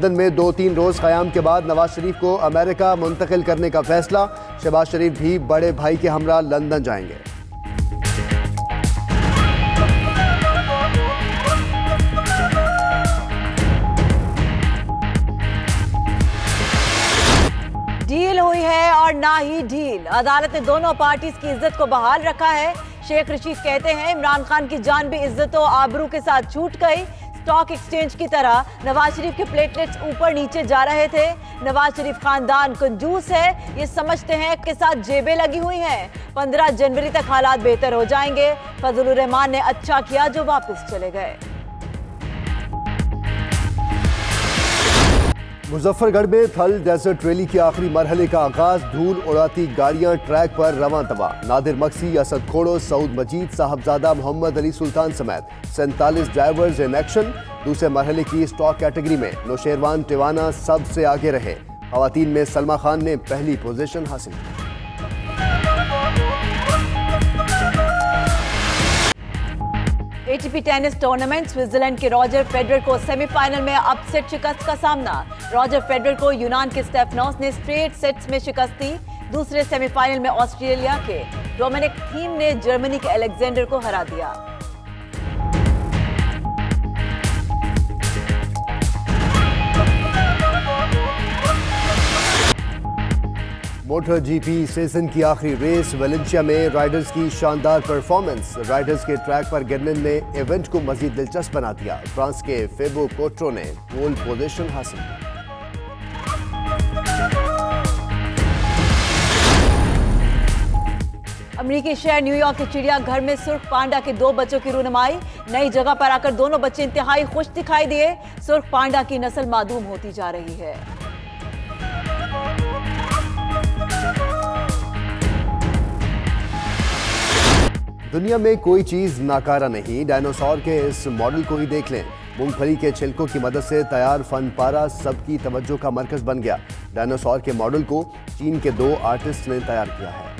London میں دو تین روز قیام کے بعد نواز شریف کو امریکہ منتقل کرنے کا فیصلہ، شہباز شریف بھی بڑے بھائی کے ہمراہ لندن جائیں گے۔ ڈیل ہوئی ہے اور نہ ہی ڈیل۔ عدالت نے دونوں پارٹیز کی عزت کو بحال رکھا ہے۔ شیخ رشید کہتے ہیں، عمران خان کی جان بھی عزت و آبرو کے ساتھ چھوٹ گئی۔ سٹاک ایکسچینج کی طرح نواز شریف کے پلیٹلیٹس اوپر نیچے جا رہے تھے۔ نواز شریف خاندان کنجوس ہے۔ یہ سمجھتے ہیں کے ساتھ جیبیں لگی ہوئی ہیں۔ پندرہ جنوری تک حالات بہتر ہو جائیں گے۔ فضل الرحمان نے اچھا کیا جو واپس چلے گئے۔ مظفر گڑھ میں تھل ڈیزرٹ ریلی کے آخری مرحلے کا آغاز، دھول اڑاتی گاڑیاں ٹریک پر رواں تباہ۔ نادر مکسی، اسد کھوڑو، سعود مجید، صاحبزادہ محمد علی سلطان سمیت سینتالیس ڈرائیورز ان ایکشن دوسرے مرحلے کی سٹاک کیٹیگری میں نوشیروان ٹیوانا سب سے آگے رہے۔ خواتین میں سلمہ خان نے پہلی پوزیشن حاصل کی۔ A T P tennis tournament Switzerland کے راجر فیڈرر کو سیمی فائنل میں اپ سیٹ شکست کا سامنا۔ راجر فیڈرر کو یونان کے سٹیفنوس نے سٹریٹ سیٹس میں شکست دی، دوسرے سیمی فائنل میں آسٹریلیا کے۔ ڈومینک تھیم نے جرمنی کے الیگزینڈر کو ہرا دیا۔ موٹر جی پی سیزن کی آخری ریس ویلنشیا میں رائڈرز کی شاندار پرفارمنس رائڈرز کے ٹریک پر گرنن نے ایونٹ کو مزید دلچسپ بنا دیا. فرانس کے فیبو کوٹرو نے پول پوزیشن حاصل کی. امریکی شہر نیو یارک کے چڑیا گھر میں سرخ پانڈا کے دو بچوں کی رونمائی. نئی جگہ پر آ کر دونوں بچے انتہائی خوش دکھائی دیے. سرخ پانڈا کی نسل معدوم ہوتی جا رہی ہے۔ دنیا میں کوئی چیز ناکارہ نہیں، ڈائنوسور کے اس ماڈل کو ہی دیکھ لیں۔ مونگ پھلی کے چھلکوں کی مدد سے تیار فن پارا سب کی توجہ کا مرکز بن گیا۔ ڈائنوسور کے ماڈل کو چین کے دو آرٹسٹ نے تیار کیا ہے۔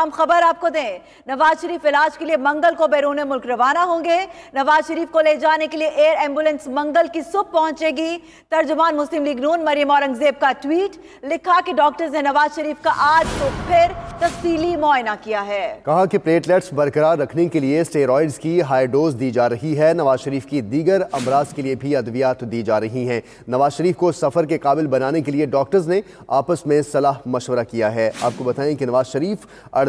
اہم خبر آپ کو دیں۔ نواز شریف علاج کے لیے منگل کو بیرون ملک روانہ ہوں گے۔ نواز شریف کو لے جانے کے لیے ایئر ایمبولنس منگل کی صبح پہنچے گی۔ ترجمان مسلم لیگ نون مریم اورنگزیب کا ٹویٹ۔ لکھا کہ ڈاکٹرز نے نواز شریف کا آج تو پھر تفصیلی معائنہ کیا ہے۔ کہا کہ پلیٹلیٹس برقرار رکھنے کے لیے سٹیرائڈز کی ہائی ڈوز دی جا رہی ہے۔ نواز شریف کی دیگر امراض کے لیے بھی ادویات دی جا رہی ہیں۔ نواز شریف کو سفر کے قابل بنانے کے لیے ڈاکٹرز نے آپس میں صلاح مشورہ کیا ہے۔ آپ کو بتائیں کہ نواز شریف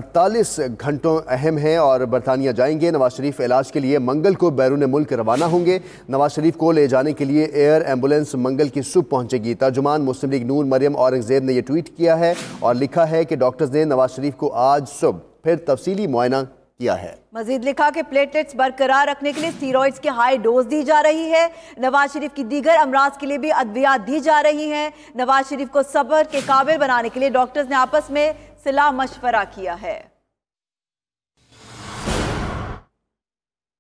اڑتالیس گھنٹوں اہم ہیں اور برطانیہ جائیں گے۔ نواز شریف علاج کے لیے منگل کو بیرون ملک روانہ ہوں گے۔ نواز شریف کو لے جانے کے لیے ایئر ایمبولنس منگل کی صبح پہنچے گی۔ ترجمان مسلم لیگ نون مریم اورنگزیب نے یہ ٹویٹ کیا ہے اور لکھا ہے کہ ڈاکٹرز نے نواز شریف کو آج صبح پھر تفصیلی معائنہ کیا ہے۔ مزید لکھا کہ پلیٹلیٹس برقرار رکھنے کے لیے سٹیرائڈز کی ہائی ڈوز دی جا رہی ہے۔ نواز شریف کی دیگر امراض کے لیے بھی ادویات دی جا رہی ہیں۔ نواز شریف کو صبر کے قابل بنانے کے لیے ڈاکٹرز نے آپس میں صلاح مشورہ کیا ہے۔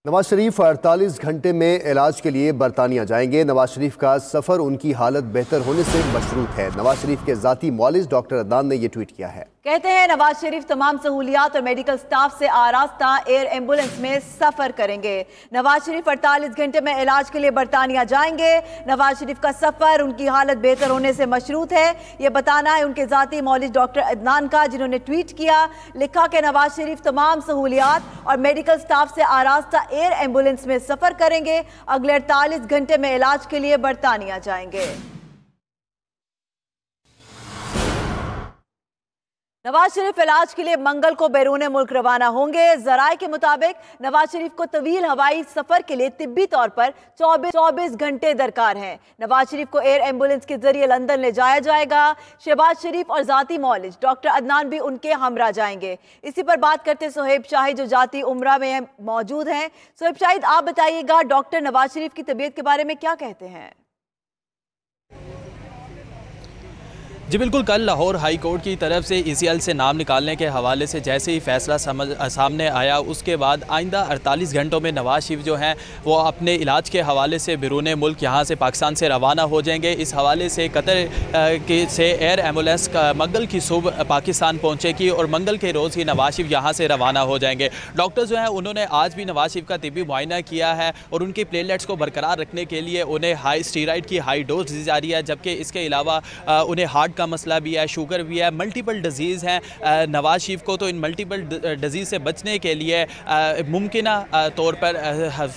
نواز شریف اڑتالیس گھنٹے میں علاج کے لیے برطانیہ جائیں گے۔ نواز شریف کا سفر ان کی حالت بہتر ہونے سے مشروط ہے۔ نواز شریف کے ذاتی معالج ڈاکٹر عدنان نے یہ ٹویٹ کیا ہے۔ کہتے ہیں نواز شریف تمام سہولیات اور میڈیکل سٹاف سے آراستہ ایئر ایمبولنس میں سفر کریں گے۔ نواز شریف اڑتالیس گھنٹے میں علاج کے لیے برطانیہ جائیں گے۔ نواز شریف کا سفر ان کی حالت بہتر ہونے سے مشروط ہے۔ یہ بتانا ہے ان کے ذاتی معالج ڈاکٹر عدنان کا جنہوں نے ٹویٹ کیا۔ لکھا کہ نواز شریف تمام سہولیات اور میڈیکل سٹاف سے آراستہ ایئر ایمبولنس میں سفر کریں گے۔ اگلے اڑتالیس گھنٹے میں علاج کے لیے برطانیہ جائیں گے۔ نواز شریف علاج کے لیے منگل کو بیرون ملک روانہ ہوں گے۔ ذرائع کے مطابق نواز شریف کو طویل ہوائی سفر کے لیے طبی طور پر چوبیس چوبیس گھنٹے درکار ہیں۔ نواز شریف کو ایئر ایمبولنس کے ذریعے لندن لے جایا جائے گا۔ شہباز شریف اور ذاتی معالج ڈاکٹر عدنان بھی ان کے ہمراہ جائیں گے۔ اسی پر بات کرتے سہیب شاہی جو ذاتی عمرہ میں موجود ہیں۔ سہیب شاہد آپ بتائیے گا، ڈاکٹر نواز شریف کی طبیعت کے بارے میں کیا کہتے ہیں؟ جی بالکل، کل لاہور ہائی کورٹ کی طرف سے ای سی ایل سے نام نکالنے کے حوالے سے جیسے ہی فیصلہ سامنے آیا، اس کے بعد آئندہ اڑتالیس گھنٹوں میں نواز شریف جو ہیں، وہ اپنے علاج کے حوالے سے بیرون ملک یہاں سے پاکستان سے روانہ ہو جائیں گے۔ اس حوالے سے قطر سے ایئر ایمبولینس کا منگل کی صبح پاکستان پہنچے گی اور منگل کے روز ہی نواز شریف یہاں سے روانہ ہو جائیں گے۔ ڈاکٹر جو ہیں، انہوں نے آج بھی نواز شریف کا طبی معائنہ کیا ہے اور ان کی پلیٹلیٹس کو برقرار رکھنے کے لیے انہیں ہائی اسٹیرائڈ کی ہائی ڈوز دی جا رہی ہے، جبکہ اس کے علاوہ انہیں ہارٹ کا مسئلہ بھی ہے، شوگر بھی ہے ملٹیپل ڈیزیز ہیں۔ نواز شریف کو تو ان ملٹیپل ڈیزیز سے بچنے کے لیے ممکنہ طور پر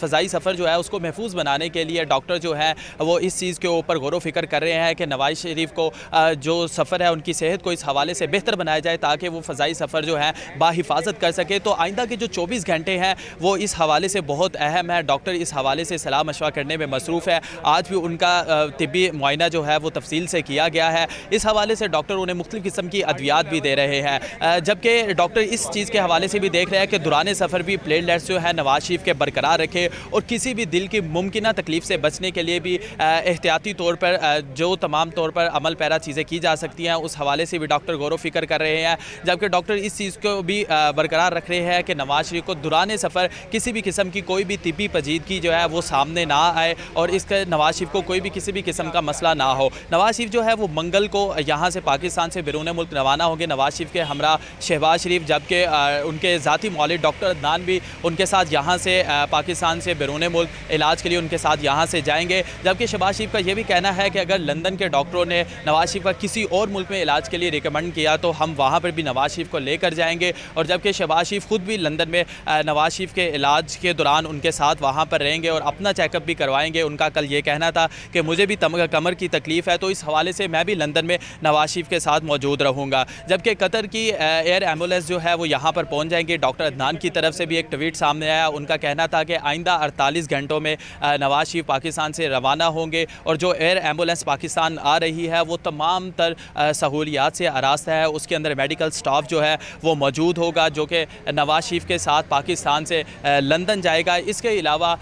فضائی سفر جو ہے اس کو محفوظ بنانے کے لیے ڈاکٹر جو ہیں وہ اس چیز کے اوپر غور و فکر کر رہے ہیں کہ نواز شریف کو جو سفر ہے ان کی صحت کو اس حوالے سے بہتر بنایا جائے تاکہ وہ فضائی سفر جو ہے باحفاظت کر سکے۔ تو آئندہ کے جو چوبیس گھنٹے ہیں وہ اس حوالے سے بہت اہم ہے ڈاکٹر اس حوالے سے صلاح مشورہ کرنے میں مصروف ہے آج بھی ان کا طبی معائنہ جو ہے وہ تفصیل سے کیا گیا ہے۔ اس حوالے سے ڈاکٹر انہیں مختلف قسم کی ادویات بھی دے رہے ہیں۔ جبکہ ڈاکٹر اس چیز کے حوالے سے بھی دیکھ رہے ہیں کہ دوران سفر بھی پلیٹ لیٹس جو ہے نواز شریف کے برقرار رکھے اور کسی بھی دل کی ممکنہ تکلیف سے بچنے کے لیے بھی احتیاطی طور پر جو تمام طور پر عمل پیرا چیزیں کی جا سکتی ہیں، اس حوالے سے بھی ڈاکٹر غور و فکر کر رہے ہیں۔ جبکہ ڈاکٹر اس چیز کو بھی برقرار رکھ رہے ہیں کہ نواز شریف کو دوران سفر کسی بھی قسم کی کوئی بھی طبی پجیدگی جو ہے وہ سامنے نہ آئے اور اس کے نواز شریف کو کوئی بھی کسی بھی قسم کا مسئلہ نہ ہو۔ نواز شریف جو ہے وہ منگل کو یہاں سے پاکستان سے بیرون ملک روانہ ہوں گے نواز شریف کے ہمراہ شہباز شریف، جبکہ ان کے ذاتی مولد ڈاکٹر عدنان بھی ان کے ساتھ یہاں سے پاکستان سے بیرون ملک علاج کے لیے ان کے ساتھ یہاں سے جائیں گے۔ جبکہ شہباز شریف کا یہ بھی کہنا ہے کہ اگر لندن کے ڈاکٹروں نے نواز شریف کا کسی اور ملک میں علاج کے لیے ریکمنڈ کیا تو ہم وہاں پر بھی نواز شریف کو لے کر جائیں گے۔ اور جبکہ شہباز شریف خود بھی لندن میں نواز شریف کے علاج کے دوران ان کے ساتھ وہاں پر رہیں گے اور اپنا چیک اپ بھی کروائیں گے۔ ان کا کل یہ کہنا تھا کہ مجھے بھی کمر کی تکلیف ہے تو اس حوالے سے میں بھی لندن میں نواز شریف کے ساتھ موجود رہوں گا۔ جبکہ قطر کی ایئر ایمبولینس جو ہے وہ یہاں پر پہنچ جائیں گے ڈاکٹر عدنان کی طرف سے بھی ایک ٹویٹ سامنے آیا۔ ان کا کہنا تھا کہ آئندہ اڑتالیس گھنٹوں میں نواز شریف پاکستان سے روانہ ہوں گے اور جو ایئر ایمبولینس پاکستان آ رہی ہے وہ تمام تر سہولیات سے آراستہ ہے۔ اس کے اندر میڈیکل سٹاف جو ہے وہ موجود ہوگا جو کہ نواز شریف کے ساتھ پاکستان سے لندن جائے گا۔ اس کے علاوہ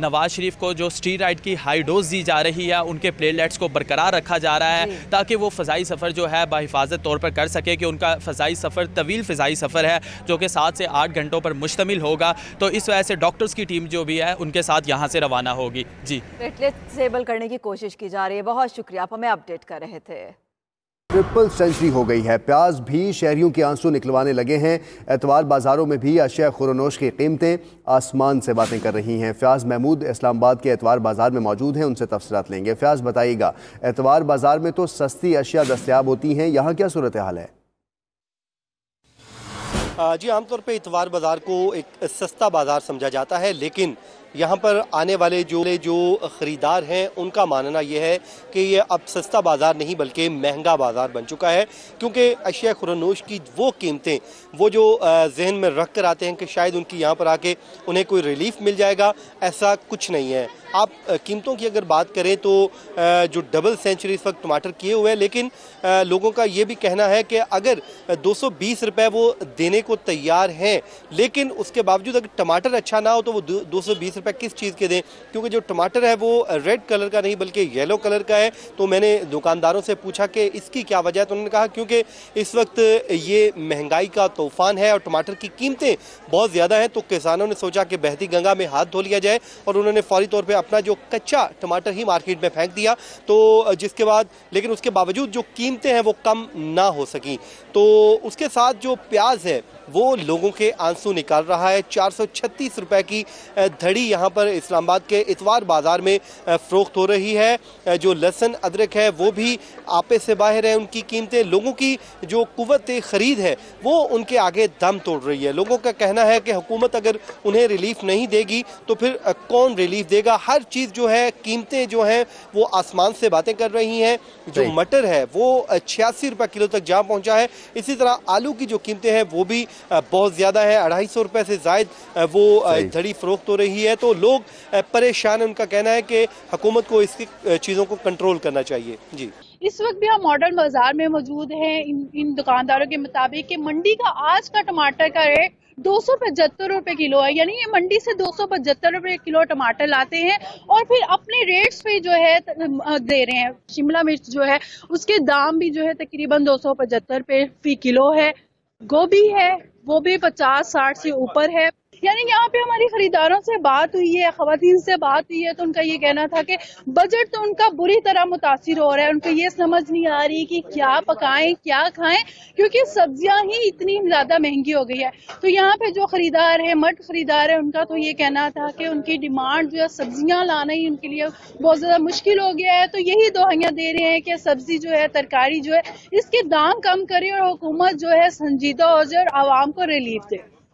نواز شریف کو جو اسٹیرائڈ کی ہائی ڈوز دی جا رہی ہے ان کے پلیٹلیٹس کو برقرار رکھا جا رہا ہے جی۔ تاکہ وہ فضائی سفر جو ہے بحفاظت طور پر کر سکے کہ ان کا فضائی سفر طویل فضائی سفر ہے جو کہ سات سے آٹھ گھنٹوں پر مشتمل ہوگا۔ تو اس وجہ سے ڈاکٹرز کی ٹیم جو بھی ہے ان کے ساتھ یہاں سے روانہ ہوگی۔ جی۔ سیبل کرنے کی کوشش کی جا رہی ہے۔ بہت شکریہ، آپ ہمیں اپڈیٹ کر رہے تھے۔ ٹرپل سینچری ہو گئی ہے۔ پیاز بھی شہریوں کے آنسو نکلوانے لگے ہیں۔ اتوار بازاروں میں بھی اشیاء خورنوش کی قیمتیں آسمان سے باتیں کر رہی ہیں۔ فیاض محمود اسلام آباد کے اتوار بازار میں موجود ہیں، ان سے تفصیلات لیں گے۔ فیاض، بتائیے گا، اتوار بازار میں تو سستی اشیاء دستیاب ہوتی ہیں، یہاں کیا صورتحال ہے؟ جی عام طور پہ اتوار بازار کو ایک سستا بازار سمجھا جاتا ہے، لیکن یہاں پر آنے والے جو جو خریدار ہیں، ان کا ماننا یہ ہے کہ یہ اب سستا بازار نہیں بلکہ مہنگا بازار بن چکا ہے۔ کیونکہ اشیاء خورنوش کی وہ قیمتیں، وہ جو ذہن میں رکھ کر آتے ہیں کہ شاید ان کی یہاں پر آ کے انہیں کوئی ریلیف مل جائے گا، ایسا کچھ نہیں ہے۔ آپ قیمتوں کی اگر بات کریں تو جو ڈبل سینچری اس وقت ٹماٹر کیے ہوئے ہیں، لیکن لوگوں کا یہ بھی کہنا ہے کہ اگر دو سو بیس روپے وہ دینے کو تیار ہیں، لیکن اس کے باوجود اگر ٹماٹر اچھا نہ ہو تو وہ دو سو بیس روپے کس چیز کے دیں؟ کیونکہ جو ٹماٹر ہے وہ ریڈ کلر کا نہیں بلکہ یلو کلر کا ہے۔ تو میں نے دکانداروں سے پوچھا کہ اس کی کیا وجہ ہے؟ تو انہوں نے کہا کیونکہ اس وقت یہ مہنگائی کا طوفان ہے اور ٹماٹر کی قیمتیں بہت زیادہ ہیں، تو کسانوں نے سوچا کہ بہتی گنگا میں ہاتھ دھو لیا جائے اور انہوں نے فوری طور پہ اپنا جو کچا ٹماٹر ہی مارکیٹ میں پھینک دیا تو جس کے بعد لیکن اس کے باوجود جو قیمتیں ہیں وہ کم نہ ہو سکیں تو اس کے ساتھ جو پیاز ہے وہ لوگوں کے آنسو نکال رہا ہے۔ چار سو چھتیس روپے کی دھڑی یہاں پر اسلام آباد کے اتوار بازار میں فروخت ہو رہی ہے۔ جو لسن ادرک ہے وہ بھی آپے سے باہر ہے۔ ان کی قیمتیں لوگوں کی جو قوت خرید ہے وہ ان کے آگے دم توڑ رہی ہے۔ لوگوں کا کہنا ہے کہ حکومت اگر انہیں ریلیف نہیں دے گی تو پھر کون ریلیف دے گا؟ ہر چیز جو ہے قیمتیں جو ہیں وہ آسمان سے باتیں کر رہی ہیں۔ جو مٹر ہے وہ چھیاسی روپے کلو تک جہاں پہنچا ہے۔ اسی طرح آلو کی جو قیمتیں ہیں وہ بھی بہت زیادہ ہے اڑھائی سو روپے سے زائد وہ دھڑی فروخت ہو رہی ہے۔ تو لوگ پریشان ان کا کہنا ہے کہ حکومت کو اس کی چیزوں کو کنٹرول کرنا چاہیے۔ جی۔ اس وقت بھی ہم ماڈرن بازار میں موجود ہیں۔ ان دکانداروں کے مطابق کہ منڈی کا آج کا ٹماٹر کا ریٹ دو سو پچہتر روپے کلو ہے۔ یعنی یہ منڈی سے دو سو پچہتر روپے کلو ٹماٹر لاتے ہیں اور پھر اپنے ریٹس پہ جو ہے دے رہے ہیں۔ شملہ مرچ جو ہے اس کے دام بھی جو ہے تقریباً دو سو پچہتر روپے فی کلو ہے۔ گوبھی ہے وہ بھی پچاس ساٹھ سے اوپر ہے۔ یعنی یہاں پہ ہماری خریداروں سے بات ہوئی ہے، خواتین سے بات ہوئی ہے، تو ان کا یہ کہنا تھا کہ بجٹ تو ان کا بری طرح متاثر ہو رہا ہے، ان کو یہ سمجھ نہیں آ رہی کہ کیا پکائیں، کیا کھائیں، کیونکہ سبزیاں ہی اتنی زیادہ مہنگی ہو گئی ہے۔ تو یہاں پہ جو خریدار ہے مرد خریدار ہے ان کا تو یہ کہنا تھا کہ ان کی ڈیمانڈ جو ہے، سبزیاں لانا ہی ان کے لیے بہت زیادہ مشکل ہو گیا ہے۔ تو یہی دوہیاں دے رہے ہیں کہ سبزی جو ہے، ترکاری جو ہے، اس کے دام کم کرے اور حکومت جو ہے، سنجیدہ ہو جائے اور عوام کو ریلیف دے۔